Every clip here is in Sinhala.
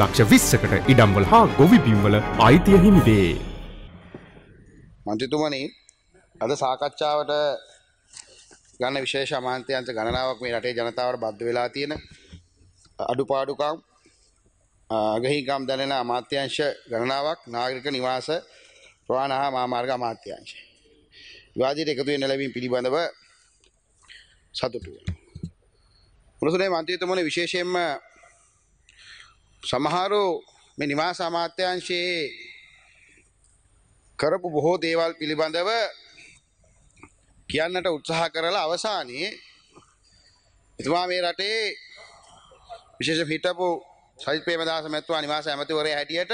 ලක්ෂ විස්සකට ඉඩම්වල හා ගොවිබිම්වල අයිතිය හිමිවේ. මන්ත්‍රතුමනි අද සාකච්ඡාවට ගන්න විශේෂ අමාන්තයන්ත ගණනාවක් මේ රටේ ජනතාවට බද්ධ වෙලා තියෙන අඩුපාඩුකම් අගහිකම් දැනෙන අමාත්‍යංශ ගණනාවක් නාගරික නිවාස ප්‍රවාණ හා මාමාර්ග අමාත්‍යංශ. විවාදයට එකතු වෙන ලැබීම පිළිබඳව සතුටු වෙනවා. මුලසුනේ මන්ත්‍රීතුමනි විශේෂයෙන්ම සමහරු මේ නිවාස අමාත්‍යංශයේ කරපු බොහෝ දේවල් පිළිබඳව කියන්නට උත්සාහ කරලා අවසානයේ එතුමා මේ රටේ විශේෂ හිටපු සජිත් ප්‍රේමදාස මැතිතුමා නිවාස ඇමතිවරයා හැටියට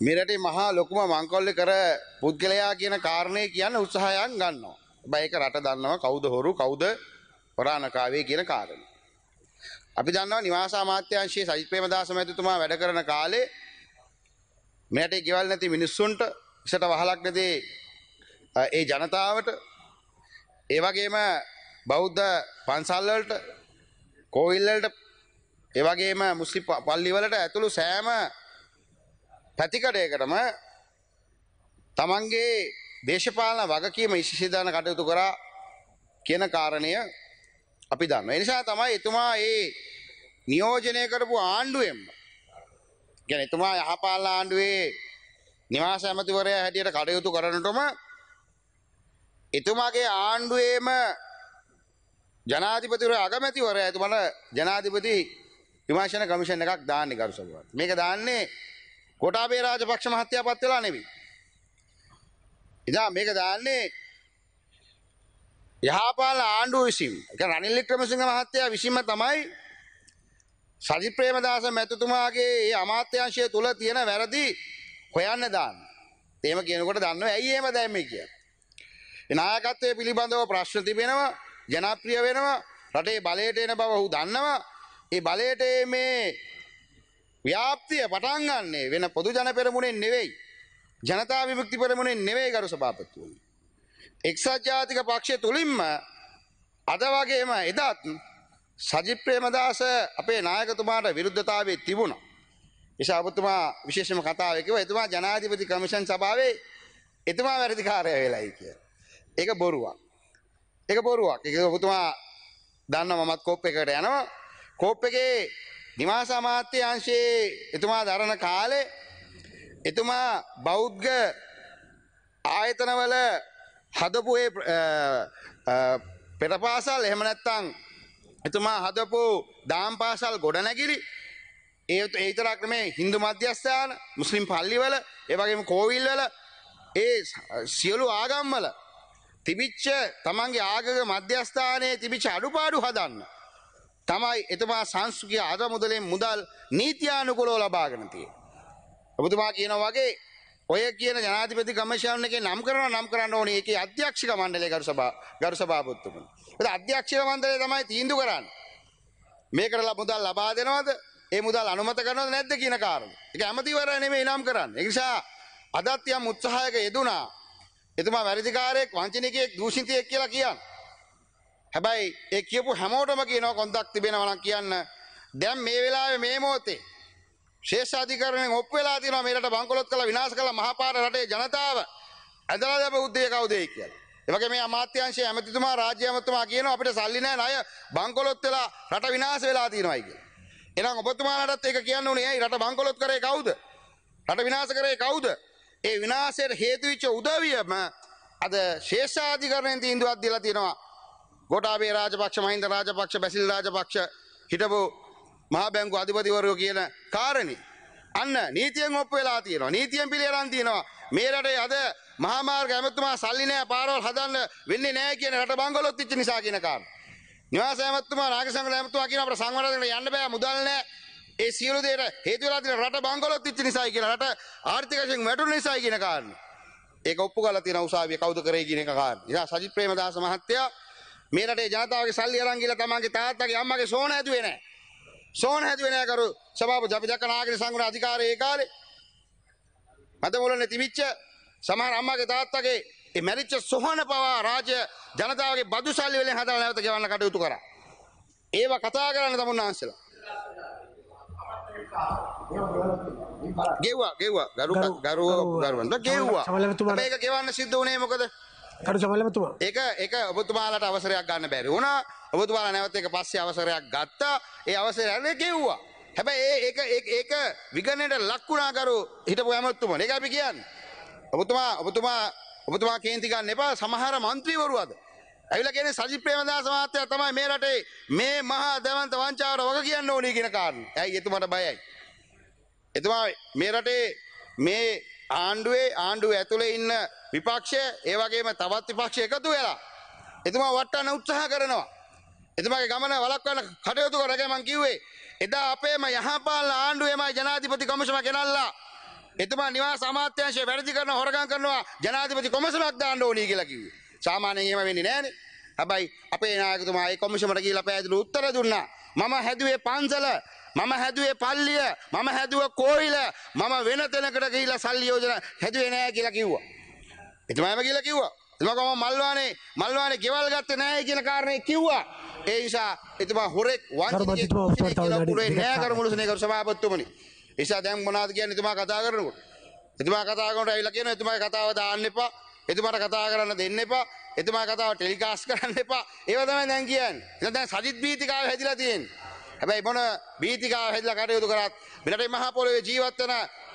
මේ රටේ මහා ලොකුම මංකොල්ලේ කර පුද්ගලයා කියන කාරණේ කියන්න උත්සාහයන් ගන්නවා. හැබැයි ඒක රට දන්නවා කවුද හොරු කවුද පරාණකාවේ කියන කාරණේ. අපි දන්නවා නිවාස අමාත්‍යාංශයේ සජිත් ප්‍රේමදාස මැතිතුමා වැඩ කරන කාලේ මෙයට ගෙවල් නැති මිනිස්සුන්ට ඉසට වහලක් නැති ඒ ජනතාවට ඒ වගේම බෞද්ධ පන්සල්වලට කෝවිල්වලට ඒ වගේම මුස්ලිම් පල්ලිවලට ඇතුළු සෑම පැතිකඩයකටම තමන්ගේ දේශපාලන වගකීම ඉශිෂිදාන කටයුතු කරා කියන කාරණය අපි දන්න. එනිසා තමයි එතුමා ඒ නියෝජනය කරපු ආණ්ඩුවෙන්ම ගැන එතුමා යහපාල ආණ්ඩුවේ නිවාස ඇමතිවරය හැටියට කටයුතු කරනටම එතුමාගේ ආණ්ඩුවේම ජනාධිපතිවර අගමැතිවර ඇතුමට ජනාධිපති විමාශන කමිෂන් එකක් දාන්නේ කරු සභාවට. මේක දාන්නේ කොටාබේ රාජපක්ෂ මහත්තයා පත් වෙලා නෙවෙයි. ඉතින් මේක දාන්නේ යහපාල ආණ්ඩුව විසින්. ඒක රනිල් වික්‍රමසිංහ මහත්තයා විසින්ම තමයි සජිත් ප්‍රේමදාස මැතිතුමාගේ ඒ අමාත්‍යංශය තුල තියෙන වැරදි හොයන්න දාන්න. එහෙම කියනකොට දන්නව ඇයි එහෙම දැම්මේ කියලා. ඒ නායකත්වයේ පිළිබඳව ප්‍රශ්න තිබෙනවා, ජනප්‍රිය වෙනවා, රටේ බලයට එන බව ඔහු දන්නවා. ඒ බලයට මේ ව්‍යාප්තිය පටන් ගන්නේ වෙන පොදු ජන පෙරමුණෙන් නෙවෙයි. ජනතා විමුක්ති පෙරමුණෙන් නෙවෙයි ගරු සභාපතිතුමනි. එක්සත් ජාතික පක්ෂය තුලින්ම අද වගේම එදත් සජිත් ප්‍රේමදාස අපේ නායකතුමාට විරුද්ධතාවයේ තිබුණා. නිසා ඔබතුමා විශේෂම කතාව කිව්වා එතුමා ජනාධිපති කමිෂන් සභාවේ එතුමා වැරදිකාරය වෙලයි කියලා. ඒක බොරුවක්. ඒක බොරුවක්. ඒක ඔබතුමා දන්නවා මමත් කෝප් එකකට යනවා. කෝප් එකේ නිවාස අමාත්‍ය අංශයේ එතුමා දරන කාලේ එතුමා බෞද්ධ ආයතනවල හදපු ඒ පෙරපාසල් එහෙම නැත්තම් එතුමා හදපු දාම් පාසල් ගොඩනැගිලි ඒ ඒතරක් මේ හින්දු මධ්‍යස්ථාන මුස්ලිම් පල්ලිවල ඒ වගේම කෝවිල්වල ඒ සියලු ආගම්වල තිබිච්ච තමන්ගේ ආගම මධ්‍යස්ථානයේ තිබිච්ච අඩුපාඩු හදන්න තමයි එතුමා සංස්කෘතිය අද මුදලෙන් මුදල් නීත්‍යානුකූලව ලබාගෙන තියෙන්නේ. ඔබතුමා කියනවා වගේ ඔය කියන ජනාධිපති කමිෂන් එකේ නම් කරනවා නම් කරන්න ඕනේ ඒකේ අධ්‍යක්ෂක මණ්ඩලයේ ගරු සභා ගරු සභාපතිතුමනි. ඒක අධ්‍යක්ෂක මණ්ඩලය තමයි තීන්දුව කරන්නේ. මේකට මුදල් ලබා දෙනවද? ඒ මුදල් අනුමත කරනවද නැද්ද කියන කාරණා. ඒක ඇමතිවරයා නෙමෙයි නම් කරන්නේ. ඒ නිසා අදත් යම් උත්සාහයක යෙදුනා. එතුමා වැරදිකාරයෙක් වංචනිකයෙක් දූෂිතයෙක් කියලා කියන්නේ. හැබැයි ඒ කියපු හැමෝටම කියනවා කොන්දක් තිබෙනවා නම් කියන්න. දැන් මේ වෙලාවේ මේ මොහොතේ ශේෂාධිකරණයෙන් ඔප්පු වෙලා තියෙනවා මේකට බංකොලොත් කළා විනාශ කළා මහපාර රටේ ජනතාව ඇදලා දැම උද්දේ කවුද කියලා. ඒ වගේ මේ අමාත්‍යාංශයේ ඇමතිතුමා රාජ්‍ය ඇමතිතුමා කියනවා අපිට සල්ලි නැහැ ණය බංකොලොත් වෙලා රට විනාශ වෙලා තියෙනවායි කියලා. එහෙනම් ඔබතුමාලටත් ඒක කියන්න ඕනේ ඇයි රට බංකොලොත් කරේ කවුද? රට විනාශ කරේ කවුද? ඒ විනාශයට හේතු වෙච්ච උදවියම අද ශේෂාධිකරණයෙන් තීන්දුවක් දීලා තියෙනවා. ගෝඨාභය රාජපක්ෂ මහින්ද රාජපක්ෂ බැසිල් රාජපක්ෂ හිටපු මහා බැංකු අධිපතිවරයෝ කියන කාරණේ. අන්න නීතියෙන් ඔප්පු වෙලා තියෙනවා. නීතියෙන් පිළියරන් තියෙනවා. මේ රටේ අද මහා මාර්ග ඇමතුමා සල්ලි නැහැ පාරවල් හදන්න වෙන්නේ නැහැ කියන රට බංගලොත් ඉච්ච නිසා කියන කාරණා. නිවාස ඇමතුමා නාගසංගල ඇමතුමා කියන අපේ සංවර්ධනයට යන්න බෑ මුදල් නැහැ. ඒ සියලු දේට හේතු වෙලා තියෙන රට බංගලොත් ඉච්ච නිසායි කියන රට ආර්ථික වශයෙන් වැටුණු නිසායි කියන කාරණා. ඒක ඔප්පු කරලා තියෙන උසාවිය කවුද කරේ කියන එක කාරණා. ඉතින් සජිත් ප්‍රේමදාස මහත්තයා මේ රටේ ජනතාවගේ සල්ලි අරන් ගිහලා තමන්ගේ තාත්තගේ අම්මගේ සෝන හැදුවේ නැහැ. සෝන හැදුවේ නැහැ කරු සභාපති අපි දැක්ක නාගරික සංග්‍රහ අධිකාරිය ඒ කාලේ. මත මුලනේ තිබිච්ච සමහර අම්මගේ තාත්තගේ ඒ මැරිච්ච සොහන පවා රාජ්‍ය ජනතාවගේ බදු සල්ලි වලින් හදලා නැවත ගෙවන්න කටයුතු කරා. ඒව කතා කරන්න තමුන්නාන්සලා. ගෙව්වා ගෙව්වා. ගරු ගරු- ගරුව ගරු- ගරුවන්ට ගෙව්වා. මේක ගෙවන්න සිද්ධ වනේ මොකද? කරු සමල්ලමතුමා ඒක ඒක ඔබතුමාලට අවසරයක් ගන්න බැරි වුණා ඔබතුමාලා නැවත එක පස්සේ අවසරයක් ගත්තා. ඒ අවසරය කිව්වා. හැබැයි ඒක ඒක ඒක විගණනට ලක් වුණා කරු හිටපු ඇමතුමා. ඒක අපි කියන්නේ. ඔබතුමා ඔබතුමා ඔබතුමා කේන්ති ගන්න එපා සමහර മന്ത്രിවරුවද. ඇවිල්ලා කියන්නේ සජිත් ප්‍රේමදාස මහත්තයා තමයි මේ රටේ මේ මහා දවන්ත වංචාවට වග කියන්න ඕනේ කියන කාරණේ. ඇයි එතුමාට බයයි? එතුමා මේ රටේ මේ ආණ්ඩුවේ ආණ්ඩුව ඇතුළේ ඉන්න විපක්ෂය ඒ වගේම තවත් විපක්ෂ එකතු වෙලා එතුමා වටන්න උත්සාහ කරනවා. එතුමාගේ ගමන වළක්වන්න කටයුතු කරගෙන මං කිව්වේ එදා අපේම යහපාලන ආණ්ඩුවේමයි ජනාධිපති කොමිසම ගෙනල්ලා එතුමා නිවාස අමාත්‍යංශය වැරදි කරන හොරගම් කරනවා ජනාධිපති කොමිසමක් දාන්න ඕනී කියලා කිව්වේ. සාමාන්‍යයෙන් එහෙම වෙන්නේ නැහනේ. හැබැයි අපේ නායකතුමා ඒ කොමිසමට ගිහිල්ලා පැහැදිලි උත්තර දුන්නා. මම හැදුවේ පන්සල මම හැදුවේ පල්ලිය මම හැදුව කෝවිල මම වෙන තැනකට ගිහිල්ලා සල්ලි යෝජනා හැදුවේ නැහැ කියලා කිව්වා. එතුමාම කියලා කිව්වා. එතුමා කොහොම මල්වානේ මල්වානේ ගෙවල් ගත්තේ නැහැ කියන කාරණේ කිව්වා. ඒ නිසා එතුමා හොරෙක් වංචනිකයෙක් කියලා පුරේ නෑ. කරුමුළු සේනකරු සභාපතිතුමනි. ඒ නිසා දැන් මොනවද කියන්නේ එතුමා කතා කරනකොට? එතුමා කතා කරනකොට ඇවිල්ලා කියනවා එතුමාගේ කතාව දාන්න එපා. එතුමාට කතා කරන්න දෙන්න එපා. එතුමා කතාව ටෙලිකාස්ට් කරන්න එපා. ඒව තමයි දැන් කියන්නේ. එහෙනම් දැන් සජිත් බීතිකාව හැදිලා තියෙන්නේ. හැබැයි මොන බීතිකාව හැදිලා කටයුතු කරත් මෙරටේ මහා පොළොවේ ජීවත් වෙන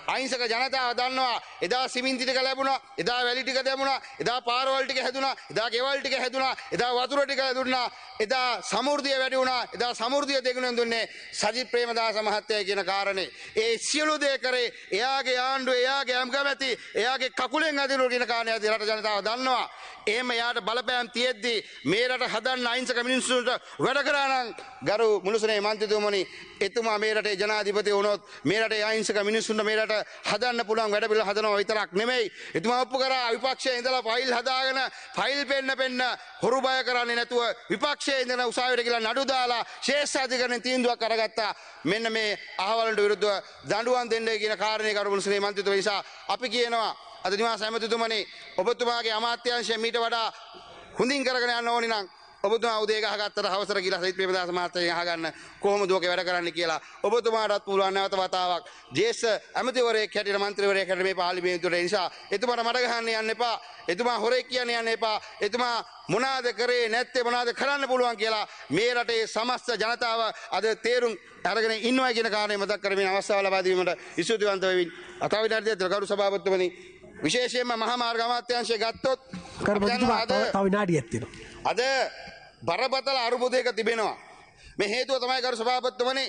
අහිංසක ජනතාව දන්නවා. එදා සිමින්ති ටික ලැබුණා. එදා වැලි ටික දැමුණා එදා පාරවල් ටික හැදුනා එදා ගෙවල් ටික හැදුනා එදා වතුර ටික දුන්නා එදා සමෘද්ධිය වැඩි වුණා. එදා සමෘද්ධිය දෙගුණෙන් දුන්නේ සජිත් ප්‍රේමදාස මහත්තයා කියන කාරණේ. ඒ සියලු දේ කරේ එයාගේ ආණ්ඩුව එයාගේ ඇම්කමැති එයාගේ කකුලෙන් අදිනු කියන කාරණේ අද රට ජනතාව දන්නවා. එහෙම යාට බලපෑම් තියෙද්දි මේ රට හදන්න අහිංසක මිනිස්සුන්ට වැඩ කරා නම් ගරු මුළුසනේ මන්ත්‍රීතුමනි එතුමා මේ රටේ ජනාධිපති වුණොත් මේ රටේ අහිංසක මිනිස්සුන්ට මේ රට හදන්න පුළුවන් වැඩ පිළිවෙල හදනවා විතරක් නෙමෙයි. එතුමා ඔප්පු කරා විපක්ෂයේ ඉඳලා ෆයිල් හදාගෙන ෆයිල් පෙන්න පෙන්න හොරු බය කරන්නේ නැතුව විපක්ෂයේ ඉඳලා උසාවියට ගිහලා නඩු දාලා ශේෂ්ඨාධිකරණයෙන් තීන්දුවක් අරගත්තා. මෙන්න මේ අහවලට විරුද්ධව දඬුවම් දෙන්න කියන කාරණේ කරු මුළුසනේ මන්ත්‍රීතුමා නිසා අපි කියනවා. අද නිවාස ඇමතිතුමනි ඔබතුමාගේ අමාත්‍යංශය මීට වඩා හොඳින් කරගෙන යන්න ඕනි නම් ඔබතුමා උදේ ගහගත්තට හවසර කියලා සජිත් ප්‍රේමදාස මහත්තයා අහගන්න කොහොමද ඔකේ වැඩ කරන්න කියලා. ඔබතුමාටත් පුළුවන් නැවත වතාවක්. ජේෂ්ඨ ඇමතිවරයෙක් හැටියට මන්ත්‍රීවරයෙක් හැටියට මේ පාර්ලිමේන්තුවේ ඒ නිසා එතුමාට මඩ ගහන්න යන්න එපා. එතුමා හොරෙක් කියන්න යන්න එපා. එතුමා මොනාද කරේ නැත්තේ මොනාද කරන්න පුළුවන් කියලා මේ රටේ සමස්ත ජනතාව අද තේරුම් අරගෙන ඉන්නවා කියන කාරණය මතක් කරමින් අවස්ථාව ලබා දීමට ස්තුතිවන්ත වෙමින් අතව විනාඩියක් දෙන්න ගරු සභාපතිතුමනි විශේෂයෙන්ම මහා මාර්ග අමාත්‍යාංශය ගත්තොත් අද තව විනාඩියක් තියෙනවා අද බරපතල අරුබුදයක තිබෙනවා. මේ හේතුව තමයි කරු සභාපත්තුමනි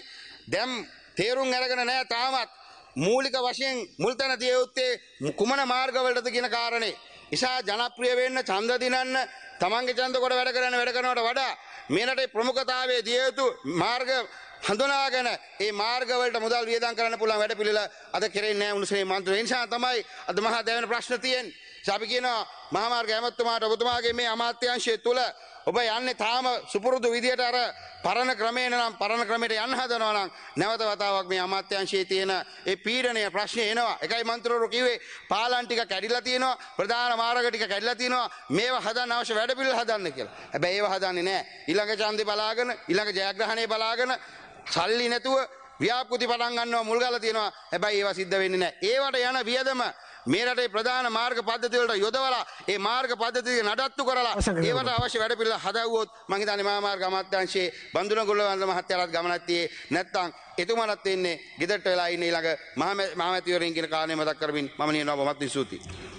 දැම් තේරුම් අරගෙන නෑ තාමත් මූලික වශයෙන් මුල්තැන දිය යුත්තේ කුමන මාර්ගවලටද කියන කාරණේ. නිසා ජනප්‍රිය වෙන්න ඡන්ද දිනන්න තමන්ගේ ඡන්ද කොට වැඩ කරන වැඩ කරනවට වඩා මේ රටේ ප්‍රමුඛතාවයේ දිය යුතු මාර්ග හඳුනාගෙන ඒ මාර්ගවලට මුදල් වියදම් කරන්න පුළුවන් වැඩ පිළිල අද කෙරෙන්නේ නැහැ උණුසුමේ මන්ත්‍රී. ඒ නිසා තමයි අද මහා දැවෙන ප්‍රශ්න තියෙන්නේ. නිසා අපි කියනවා මහා මාර්ග ඇමතුමාට ඔබතුමාගේ මේ අමාත්‍යාංශය තුල ඔබ යන්නේ තාම සුපුරුදු විදියට අර පරණ ක්‍රමේන නම් පරණ ක්‍රමයට යන්න හදනවා නම් නැවත වතාවක් මේ අමාත්‍යාංශයේ තියෙන ඒ පීඩනය ප්‍රශ්නේ එනවා. එකයි මන්ත්‍රවරු කිව්වේ පාලන් ටික කැඩිලා තියෙනවා, ප්‍රධාන මාර්ග ටික කැඩිලා තියෙනවා. මේවා හදන්න අවශ්‍ය වැඩ පිළිවෙල හදන්න කියලා. හැබැයි ඒවා හදන්නේ නැහැ. ඊළඟ ඡන්දේ බලාගෙන, ඊළඟ ජයග්‍රහණය බලාගෙන සල්ලි නැතුව ව්‍යාපෘති පටන් ගන්නවා මුල් ගාලා තියෙනවා. හැබැයි ඒවා සිද්ධ වෙන්නේ නැහැ. ඒවට යන වියදම මේ රටේ ප්‍රධාන මාර්ග පද්ධති වලට යොදවලා ඒ මාර්ග පද්ධති නඩත්තු කරලා. ඒවට අවශ්‍ය වැඩ පිළිවෙල හදාවුවොත් මම හිතන්නේ මහා මාර්ග අමාත්‍යාංශයේ බන්දුනගොල්ල වන්ද මහත්තයාලත් ගමනක් තියේ නැත්නම් එතුමාලත් එන්නේ ගෙදරට වෙලා ඉන්නේ ඊළඟ මහා මහමැතිවරයන් කියන කාරණේ මතක් කරමින් මම නියනවා බොහොමත් ස්තුතියි